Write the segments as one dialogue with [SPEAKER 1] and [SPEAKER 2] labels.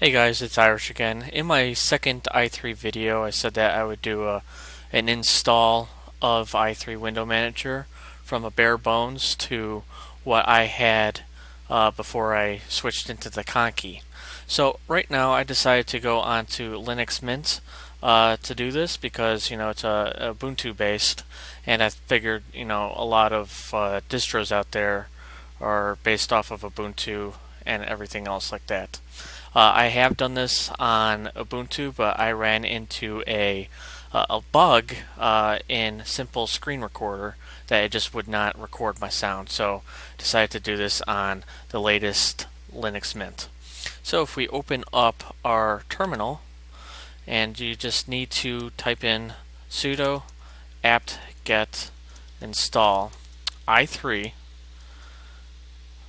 [SPEAKER 1] Hey guys, it's Irish again. In my second i3 video, I said that I would do a, an install of i3 Window Manager from a bare bones to what I had uh, before I switched into the Conky. So right now I decided to go onto Linux Mint uh, to do this because you know it's a, Ubuntu based and I figured you know a lot of uh, distros out there are based off of Ubuntu and everything else like that. Uh, I have done this on Ubuntu, but I ran into a uh, a bug uh, in Simple Screen Recorder that it just would not record my sound. So decided to do this on the latest Linux Mint. So if we open up our terminal, and you just need to type in sudo apt get install i3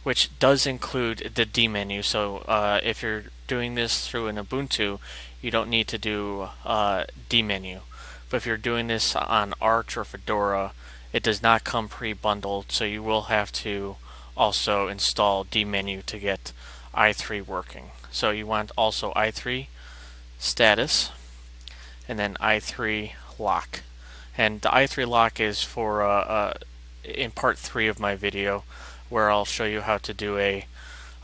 [SPEAKER 1] which does include the dmenu. So uh, if you're doing this through an Ubuntu, you don't need to do uh, dmenu. But if you're doing this on Arch or Fedora, it does not come pre-bundled, so you will have to also install dmenu to get i3 working. So you want also i3 status and then i3 lock. And the i3lock is for uh, uh, in part 3 of my video where I'll show you how to do a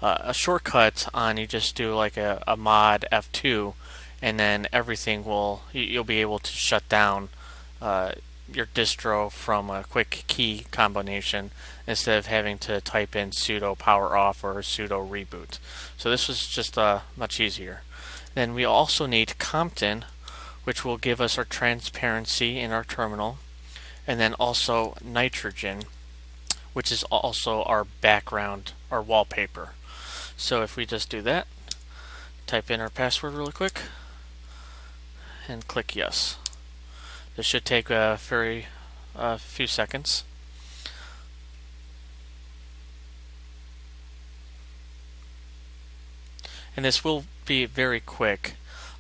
[SPEAKER 1] uh, a shortcut on you just do like a, a mod F2 and then everything will you'll be able to shut down uh, your distro from a quick key combination instead of having to type in sudo power off or sudo reboot. So this was just uh, much easier. Then we also need Compton which will give us our transparency in our terminal and then also nitrogen which is also our background, our wallpaper. So if we just do that, type in our password really quick, and click yes. This should take a very a few seconds. And this will be very quick.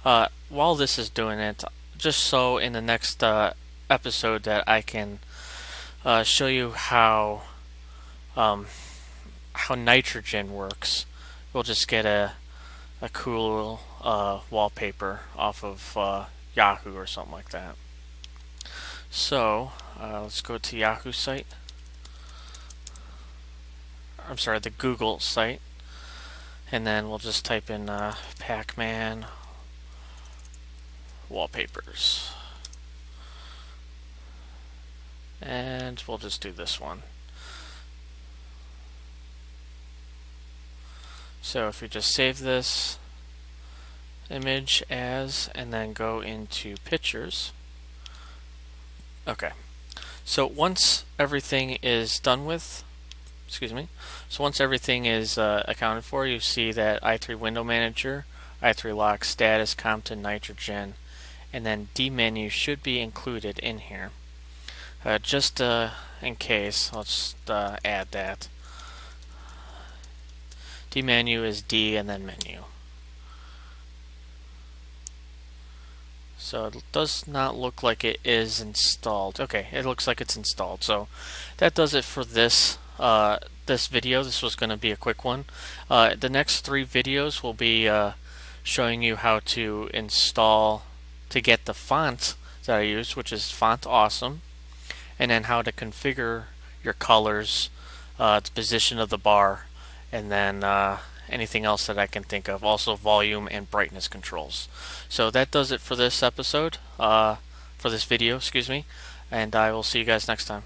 [SPEAKER 1] Uh, while this is doing it, just so in the next uh, episode that I can uh, show you how um, how nitrogen works. We'll just get a a cool uh, wallpaper off of uh, Yahoo or something like that. So uh, let's go to Yahoo site. I'm sorry, the Google site, and then we'll just type in uh, Pac-Man wallpapers, and we'll just do this one. So if we just save this image as and then go into pictures. Okay. So once everything is done with excuse me so once everything is uh, accounted for you see that i3 window manager i3lock status compton nitrogen and then dmenu should be included in here. Uh, just uh, in case let's uh, add that dmenu is D and then menu. So it does not look like it is installed. Okay, it looks like it's installed. So that does it for this uh, this video. This was going to be a quick one. Uh, the next three videos will be uh, showing you how to install to get the font that I use, which is Font Awesome, and then how to configure your colors, uh, the position of the bar, and then uh, anything else that I can think of. Also volume and brightness controls. So that does it for this episode, uh, for this video, excuse me, and I will see you guys next time.